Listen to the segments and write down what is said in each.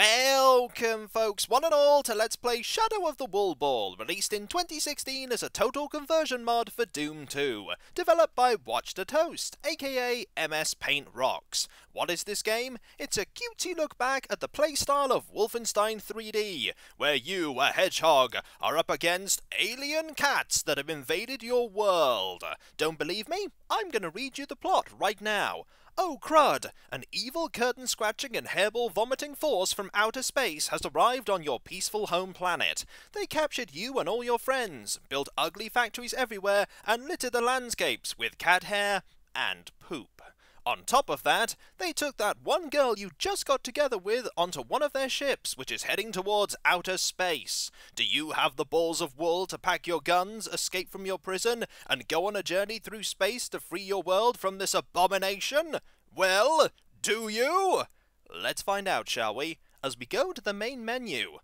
Welcome, folks, one and all, to Let's Play Shadow of the Wool Ball, released in 2016 as a total conversion mod for Doom 2, developed by WatchDaToast, aka MS Paint Rocks. What is this game? It's a cutesy look back at the playstyle of Wolfenstein 3D, where you, a hedgehog, are up against alien cats that have invaded your world. Don't believe me? I'm gonna read you the plot right now. Oh crud! An evil curtain scratching and hairball vomiting force from outer space has arrived on your peaceful home planet. They captured you and all your friends, built ugly factories everywhere, and littered the landscapes with cat hair and poop. On top of that, they took that one girl you just got together with onto one of their ships, which is heading towards outer space. Do you have the balls of wool to pack your guns, escape from your prison, and go on a journey through space to free your world from this abomination? Well, do you? Let's find out, shall we? As we go to the main menu.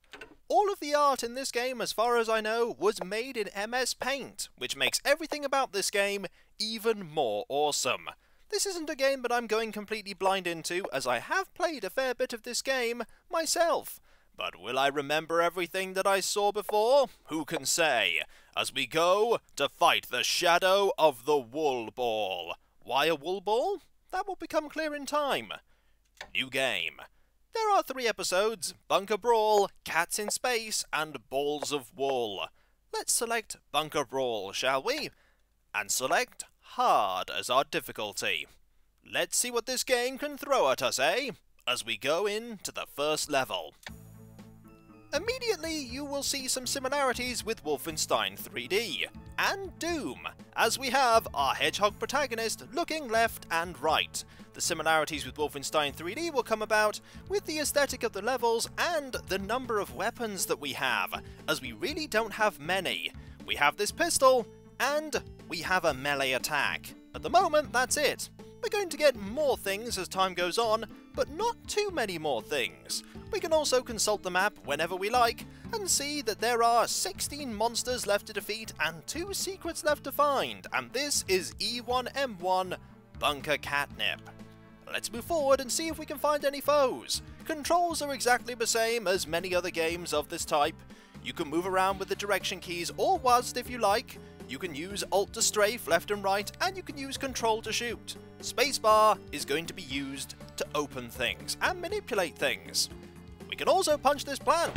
All of the art in this game, as far as I know, was made in MS Paint, which makes everything about this game even more awesome. This isn't a game that I'm going completely blind into, as I have played a fair bit of this game myself. But will I remember everything that I saw before? Who can say? As we go to fight the shadow of the Wool Ball. Why a Wool Ball? That will become clear in time. New game. There are three episodes Bunker Brawl, Cats in Space, and Balls of Wool. Let's select Bunker Brawl, shall we? And select Hard as our difficulty. Let's see what this game can throw at us, eh? As we go into the first level. Immediately, you will see some similarities with Wolfenstein 3D and Doom, as we have our hedgehog protagonist looking left and right. The similarities with Wolfenstein 3D will come about with the aesthetic of the levels and the number of weapons that we have, as we really don't have many. We have this pistol, and we have a melee attack. At the moment, that's it. We're going to get more things as time goes on, but not too many more things. We can also consult the map whenever we like, and see that there are 16 monsters left to defeat and 2 secrets left to find, and this is E1M1 Bunker Catnip. Let's move forward and see if we can find any foes. Controls are exactly the same as many other games of this type. You can move around with the direction keys or WASD if you like, you can use Alt to strafe left and right, and you can use Control to shoot. Spacebar is going to be used to open things and manipulate things. We can also punch this plant,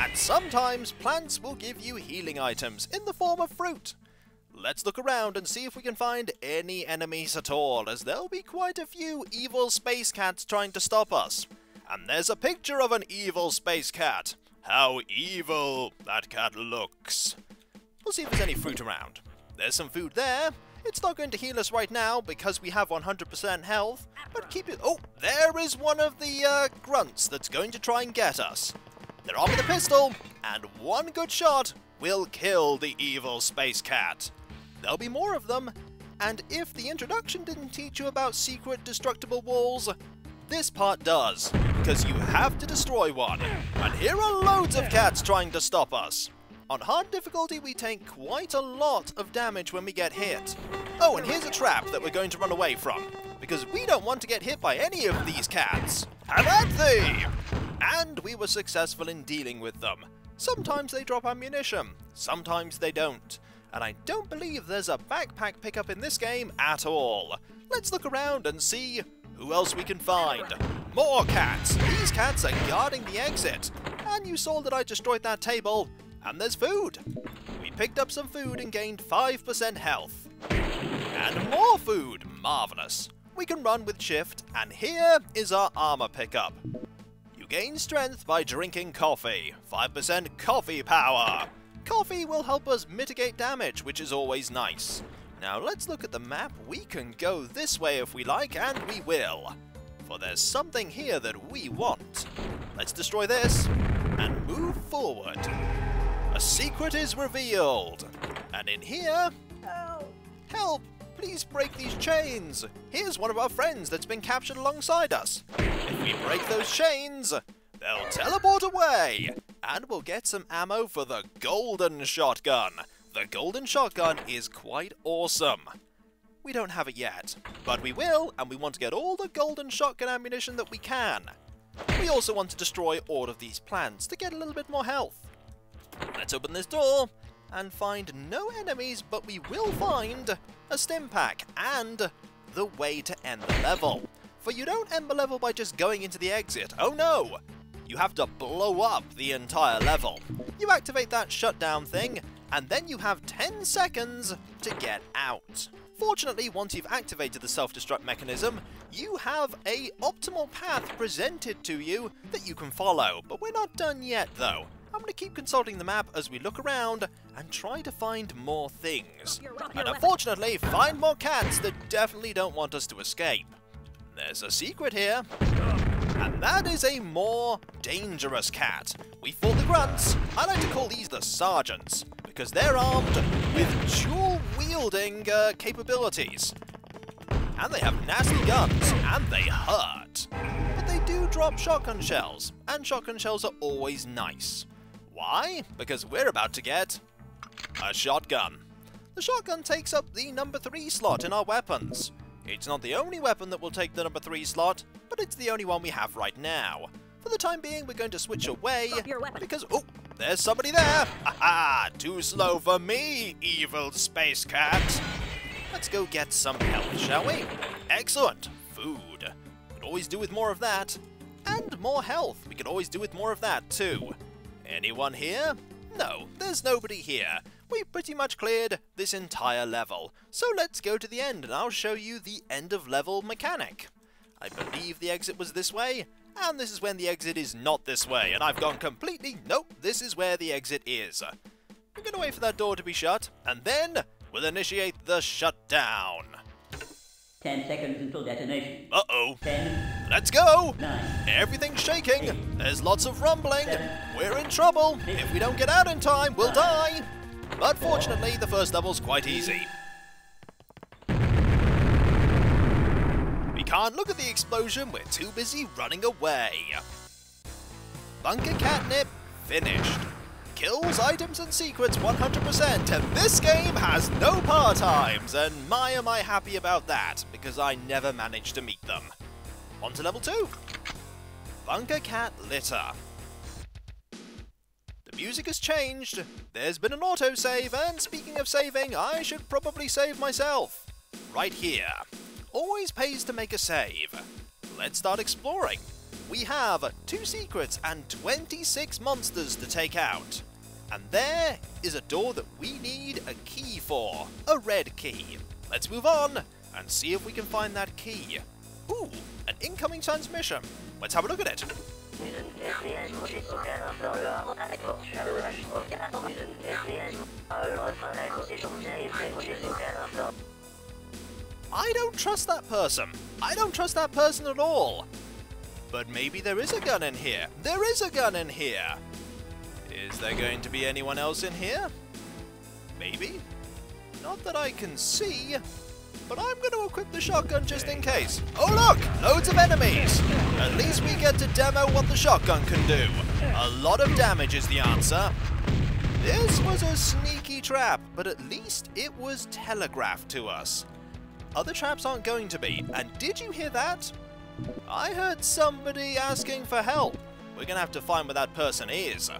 and sometimes plants will give you healing items in the form of fruit. Let's look around and see if we can find any enemies at all, as there'll be quite a few evil space cats trying to stop us. And there's a picture of an evil space cat. How evil that cat looks. We'll see if there's any fruit around. There's some food there. It's not going to heal us right now because we have 100% health, but keep it- Oh, there is one of the uh, grunts that's going to try and get us. They're armed with a pistol, and one good shot will kill the evil space cat. There'll be more of them, and if the introduction didn't teach you about secret destructible walls, this part does, because you have to destroy one. And here are loads of cats trying to stop us. On hard difficulty, we take quite a lot of damage when we get hit. Oh, and here's a trap that we're going to run away from, because we don't want to get hit by any of these cats. Have at thee! And we were successful in dealing with them. Sometimes they drop ammunition, sometimes they don't. And I don't believe there's a backpack pickup in this game at all. Let's look around and see who else we can find. More cats! These cats are guarding the exit. And you saw that I destroyed that table. And there's food. We picked up some food and gained 5% health. And more food. Marvellous. We can run with shift, and here is our armor pickup. You gain strength by drinking coffee. 5% coffee power. Coffee will help us mitigate damage, which is always nice. Now let's look at the map. We can go this way if we like, and we will. For there's something here that we want. Let's destroy this, and move forward. A secret is revealed. And in here... Help! Help! Please break these chains! Here's one of our friends that's been captured alongside us. If we break those chains, they'll teleport away! And we'll get some ammo for the golden shotgun. The golden shotgun is quite awesome. We don't have it yet, but we will, and we want to get all the golden shotgun ammunition that we can. We also want to destroy all of these plants to get a little bit more health. Let's open this door and find no enemies, but we will find a stim pack and the way to end the level. For you don't end the level by just going into the exit. Oh no! You have to blow up the entire level. You activate that shutdown thing, and then you have 10 seconds to get out. Fortunately, once you've activated the self-destruct mechanism, you have a optimal path presented to you that you can follow. But we're not done yet, though. I'm going to keep consulting the map as we look around and try to find more things. And unfortunately, find more cats that definitely don't want us to escape. There's a secret here. And that is a more dangerous cat. We fought the grunts. I like to call these the sergeants because they're armed with dual-wielding uh, capabilities. And they have nasty guns, and they hurt. But they do drop shotgun shells, and shotgun shells are always nice. Why? Because we're about to get a shotgun. The shotgun takes up the number 3 slot in our weapons. It's not the only weapon that will take the number 3 slot, but it's the only one we have right now. For the time being, we're going to switch away, because, oh, there's somebody there! ha! Too slow for me, evil space cat! Let's go get some help, shall we? Excellent! Food. Could always do with more of that. And more health. We could always do with more of that, too. Anyone here? No, there's nobody here. We pretty much cleared this entire level. So let's go to the end and I'll show you the end of level mechanic. I believe the exit was this way, and this is when the exit is not this way, and I've gone completely, nope, this is where the exit is. We're to wait for that door to be shut, and then we'll initiate the shutdown. 10 seconds until detonation. Uh-oh. 10, Let's go! 9, Everything's shaking. Eight, There's lots of rumbling. Seven. We're in trouble. If we don't get out in time, we'll die. But fortunately, the first level's quite easy. We can't look at the explosion. We're too busy running away. Bunker catnip finished. Kills, items, and secrets 100%, and this game has no par times, and my am I happy about that, because I never managed to meet them. On to level 2. Bunker Cat Litter. The music has changed. There's been an autosave, and speaking of saving, I should probably save myself. Right here. Always pays to make a save. Let's start exploring. We have two secrets and 26 monsters to take out. And there is a door that we need a key for. A red key. Let's move on and see if we can find that key. Ooh, an incoming transmission. Let's have a look at it. I don't trust that person. I don't trust that person at all. But maybe there is a gun in here. There is a gun in here. Is there going to be anyone else in here? Maybe. Not that I can see. But I'm going to equip the shotgun just in case. Oh look! Loads of enemies! At least we get to demo what the shotgun can do. A lot of damage is the answer. This was a sneaky trap, but at least it was telegraphed to us. Other traps aren't going to be, and did you hear that? I heard somebody asking for help. We're gonna have to find where that person is.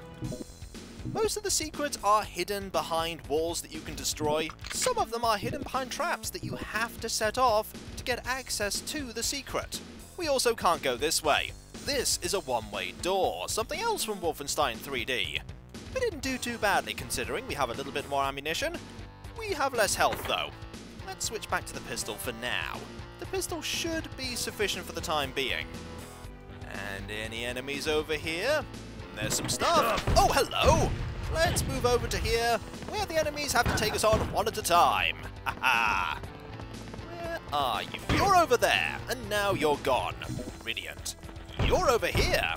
Most of the secrets are hidden behind walls that you can destroy. Some of them are hidden behind traps that you have to set off to get access to the secret. We also can't go this way. This is a one-way door, something else from Wolfenstein 3D. We didn't do too badly considering we have a little bit more ammunition. We have less health though. Let's switch back to the pistol for now. The pistol should be sufficient for the time being. And any enemies over here? There's some stuff. Oh, hello! Let's move over to here, where the enemies have to take us on one at a time. Haha! Where are you? You're over there, and now you're gone. Brilliant. You're over here,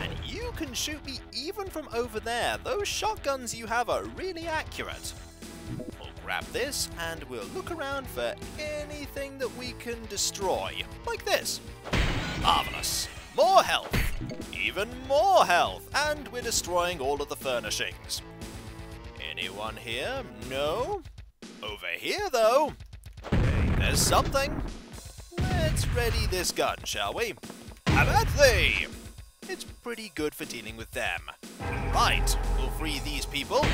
and you can shoot me even from over there. Those shotguns you have are really accurate. Grab this, and we'll look around for anything that we can destroy. Like this. Marvellous. More health. Even more health. And we're destroying all of the furnishings. Anyone here? No? Over here, though. There's something. Let's ready this gun, shall we? Have thee! it's pretty good for dealing with them. Right, we'll free these people.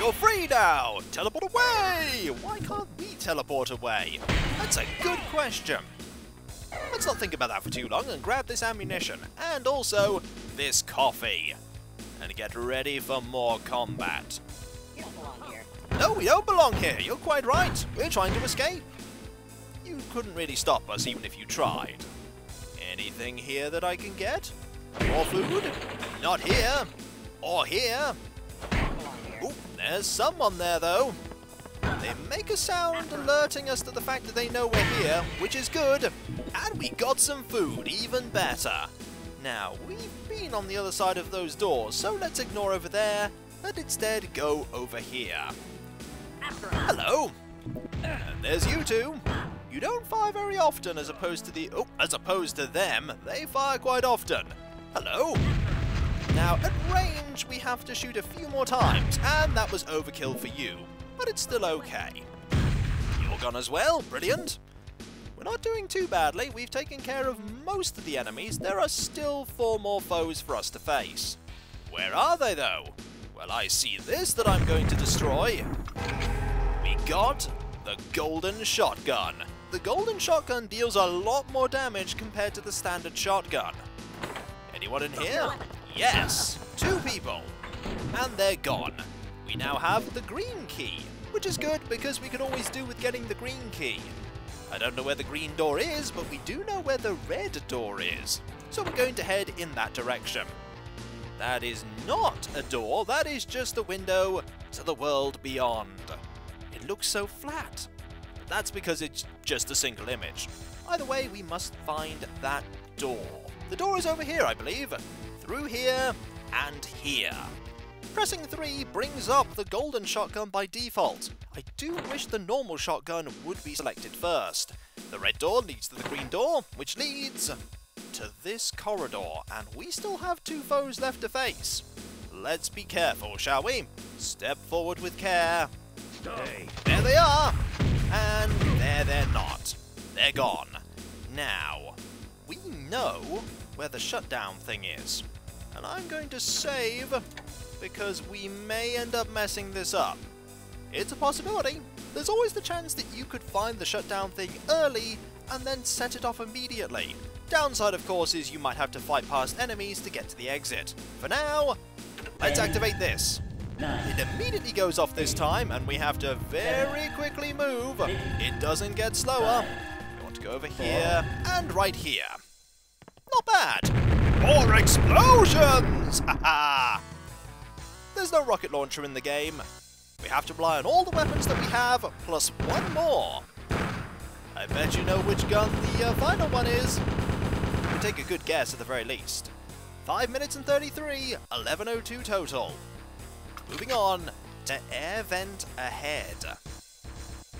You're free now! Teleport away! Why can't we teleport away? That's a good question. Let's not think about that for too long and grab this ammunition, and also this coffee. And get ready for more combat. You don't belong here. No, we don't belong here. You're quite right. We're trying to escape. You couldn't really stop us even if you tried. Anything here that I can get? More food? Not here. Or here. You don't belong here. Ooh, there's someone there though. They make a sound alerting us to the fact that they know we're here, which is good. And we got some food, even better. Now, we've been on the other side of those doors, so let's ignore over there and instead go over here. Hello! And there's you two. You don't fire very often as opposed to the oh, as opposed to them, they fire quite often. Hello. Now at range we have to shoot a few more times, and that was overkill for you, but it's still okay. You're gone as well, brilliant. We're not doing too badly, we've taken care of most of the enemies, there are still four more foes for us to face. Where are they though? Well I see this that I'm going to destroy. We got the Golden Shotgun. The Golden Shotgun deals a lot more damage compared to the standard shotgun. Anyone in here? Yes, two people. And they're gone. We now have the green key, which is good because we can always do with getting the green key. I don't know where the green door is, but we do know where the red door is. So we're going to head in that direction. That is not a door, that is just a window to the world beyond. It looks so flat. That's because it's just a single image. Either way, we must find that door. The door is over here, I believe. Through here and here. Pressing 3 brings up the golden shotgun by default. I do wish the normal shotgun would be selected first. The red door leads to the green door, which leads to this corridor, and we still have two foes left to face. Let's be careful, shall we? Step forward with care. There they are! And there they're not. They're gone. Now, we know where the shutdown thing is. And I'm going to save because we may end up messing this up. It's a possibility. There's always the chance that you could find the shutdown thing early and then set it off immediately. Downside, of course, is you might have to fight past enemies to get to the exit. For now, let's activate this. It immediately goes off this time, and we have to very quickly move. It doesn't get slower. We want to go over here and right here. Not bad. More explosions! Haha! There's no rocket launcher in the game. We have to rely on all the weapons that we have, plus one more. I bet you know which gun the uh, final one is. You can take a good guess at the very least. 5 minutes and 33, 11.02 total. Moving on to Air Vent Ahead.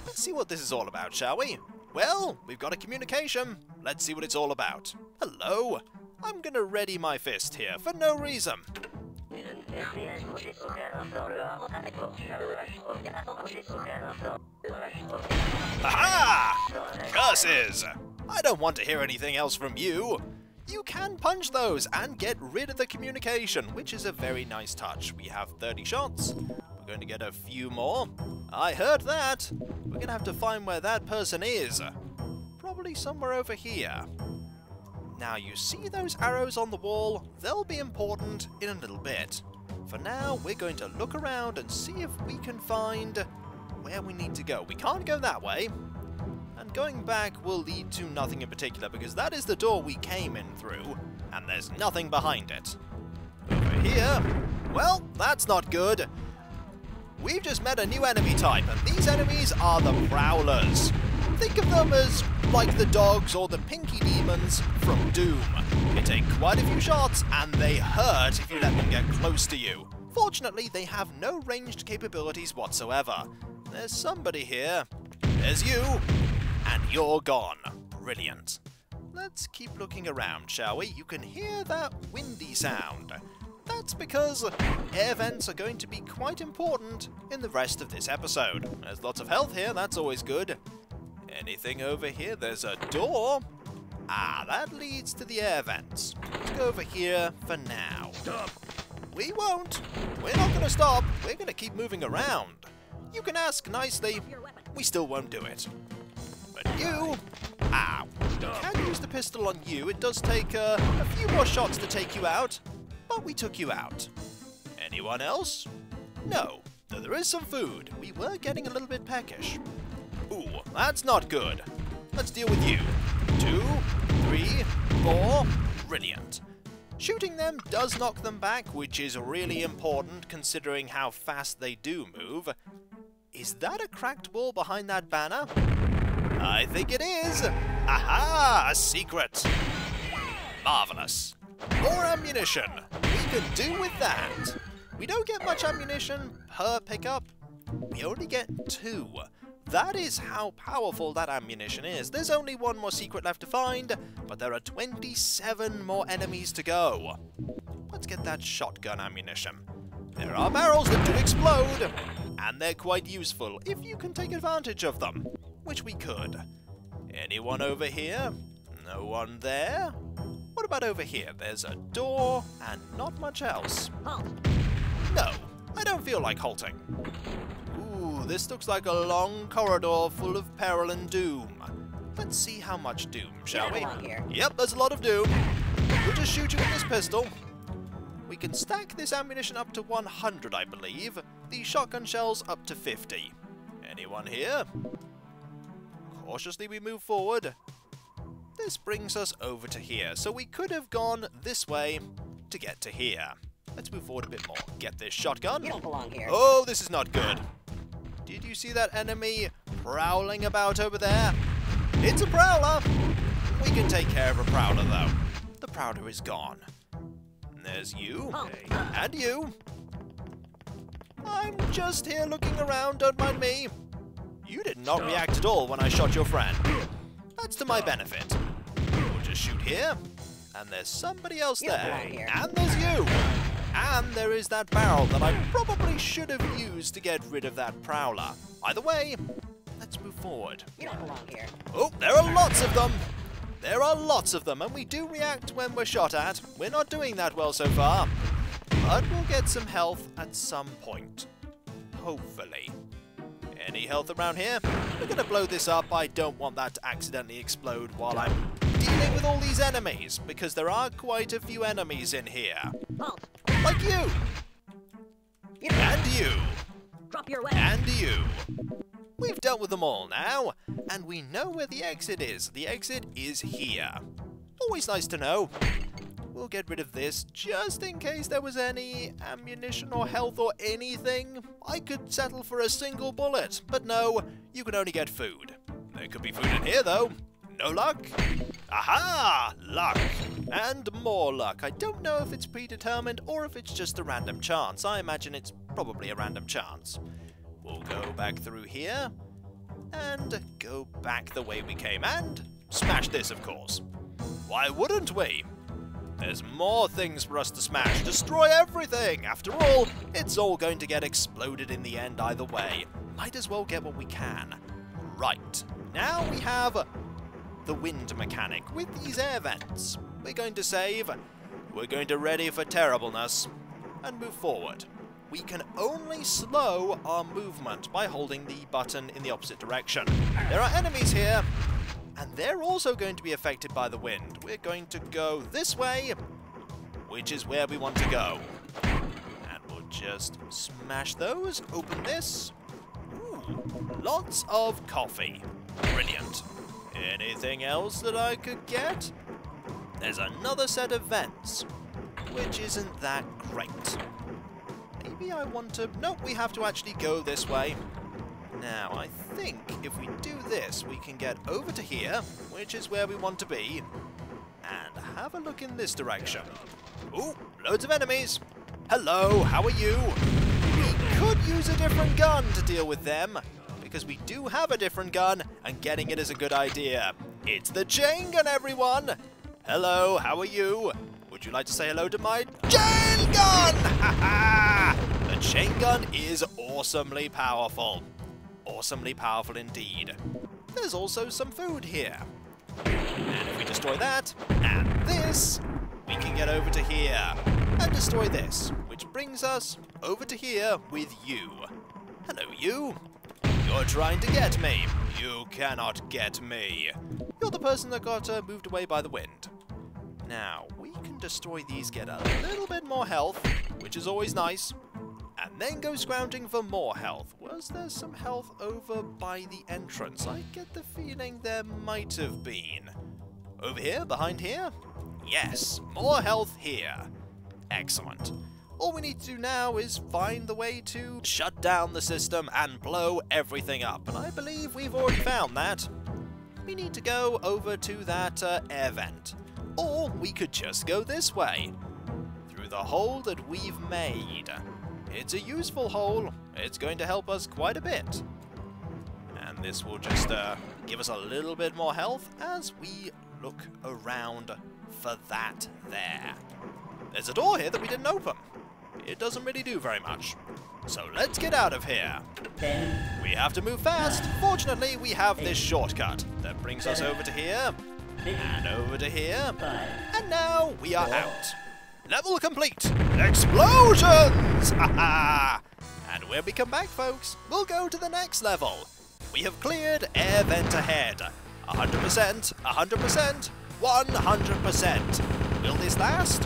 Let's see what this is all about, shall we? Well, we've got a communication. Let's see what it's all about. Hello. I'm gonna ready my fist here for no reason. Aha! Curses! I don't want to hear anything else from you. You can punch those and get rid of the communication, which is a very nice touch. We have 30 shots. We're going to get a few more. I heard that. We're to have to find where that person is. Probably somewhere over here. Now, you see those arrows on the wall? They'll be important in a little bit. For now, we're going to look around and see if we can find where we need to go. We can't go that way. And going back will lead to nothing in particular, because that is the door we came in through, and there's nothing behind it. Over here, well, that's not good. We've just met a new enemy type, and these enemies are the Prowlers. Think of them as like the dogs or the pinky demons from Doom. They take quite a few shots, and they hurt if you let them get close to you. Fortunately, they have no ranged capabilities whatsoever. There's somebody here. There's you. And you're gone. Brilliant. Let's keep looking around, shall we? You can hear that windy sound. That's because air vents are going to be quite important in the rest of this episode. There's lots of health here, that's always good. Anything over here? There's a door. Ah, that leads to the air vents. Let's go over here for now. Stop. We won't. We're not going to stop. We're going to keep moving around. You can ask nicely. We still won't do it. But you... Ow. We can use the pistol on you. It does take uh, a few more shots to take you out. But we took you out. Anyone else? No. Though there is some food. We were getting a little bit peckish. Ooh, that's not good. Let's deal with you. Two, three, four. Brilliant. Shooting them does knock them back, which is really important considering how fast they do move. Is that a cracked wall behind that banner? I think it is. Aha! A secret. Marvelous. More ammunition. We can do with that. We don't get much ammunition per pickup. We only get two. That is how powerful that ammunition is. There's only one more secret left to find, but there are 27 more enemies to go. Let's get that shotgun ammunition. There are barrels that do explode, and they're quite useful if you can take advantage of them, which we could. Anyone over here? No one there? What about over here? There's a door and not much else. Halt. No, I don't feel like halting. This looks like a long corridor full of peril and doom. Let's see how much doom, shall we? Yep, there's a lot of doom. We'll just shoot you with this pistol. We can stack this ammunition up to 100, I believe. The shotgun shells up to 50. Anyone here? Cautiously we move forward. This brings us over to here, so we could have gone this way to get to here. Let's move forward a bit more. Get this shotgun. You don't belong here. Oh, this is not good. Did you see that enemy prowling about over there? It's a prowler. We can take care of a prowler, though. The prowler is gone. There's you. And you. I'm just here looking around, don't mind me. You did not react at all when I shot your friend. That's to my benefit. We'll just shoot here. And there's somebody else there. And there's you. And there is that barrel that I probably should have used to get rid of that prowler. Either way, let's move forward. You don't belong here. Oh, there are lots of them! There are lots of them, and we do react when we're shot at. We're not doing that well so far. But we'll get some health at some point. Hopefully. Any health around here? We're gonna blow this up. I don't want that to accidentally explode while I'm dealing with all these enemies, because there are quite a few enemies in here. Halt. Like you! You And you! drop your weapon. And you. We've dealt with them all now, and we know where the exit is. The exit is here. Always nice to know. We'll get rid of this just in case there was any ammunition or health or anything. I could settle for a single bullet, but no, you can only get food. There could be food in here though. No luck? Aha! Luck! And more luck. I don't know if it's predetermined or if it's just a random chance. I imagine it's probably a random chance. We'll go back through here and go back the way we came and smash this, of course. Why wouldn't we? There's more things for us to smash. Destroy everything! After all, it's all going to get exploded in the end either way. Might as well get what we can. Right. Now we have the wind mechanic with these air vents. We're going to save. We're going to ready for terribleness and move forward. We can only slow our movement by holding the button in the opposite direction. There are enemies here, and they're also going to be affected by the wind. We're going to go this way, which is where we want to go. And we'll just smash those, open this. Ooh, lots of coffee. Brilliant. Anything else that I could get? There's another set of vents, which isn't that great. Maybe I want to... Nope, we have to actually go this way. Now, I think if we do this, we can get over to here, which is where we want to be, and have a look in this direction. Ooh, loads of enemies. Hello, how are you? We could use a different gun to deal with them, because we do have a different gun, and getting it is a good idea. It's the chain gun, everyone! Hello, how are you? Would you like to say hello to my chain gun? The chain gun is awesomely powerful. Awesomely powerful indeed. There's also some food here. And if we destroy that, and this, we can get over to here and destroy this, which brings us over to here with you. Hello, you. You're trying to get me. You cannot get me. You're the person that got uh, moved away by the wind. Now, we can destroy these, get a little bit more health, which is always nice, and then go scrounging for more health. Was there some health over by the entrance? I get the feeling there might have been. Over here, behind here? Yes, more health here. Excellent. All we need to do now is find the way to shut down the system and blow everything up, and I believe we've already found that. We need to go over to that uh, air vent. Or we could just go this way, through the hole that we've made. It's a useful hole, it's going to help us quite a bit. And this will just uh, give us a little bit more health as we look around for that there. There's a door here that we didn't open. It doesn't really do very much. So let's get out of here. We have to move fast. Fortunately, we have this shortcut that brings us over to here, and over to here, and now we are out. Level complete. Explosions! And when we come back, folks, we'll go to the next level. We have cleared air vent ahead. 100%, 100%, 100%. Will this last?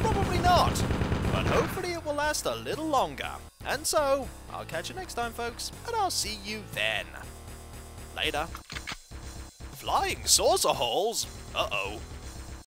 Probably not. But hopefully will last a little longer. And so, I'll catch you next time, folks, and I'll see you then. Later. Flying saucer holes? Uh-oh.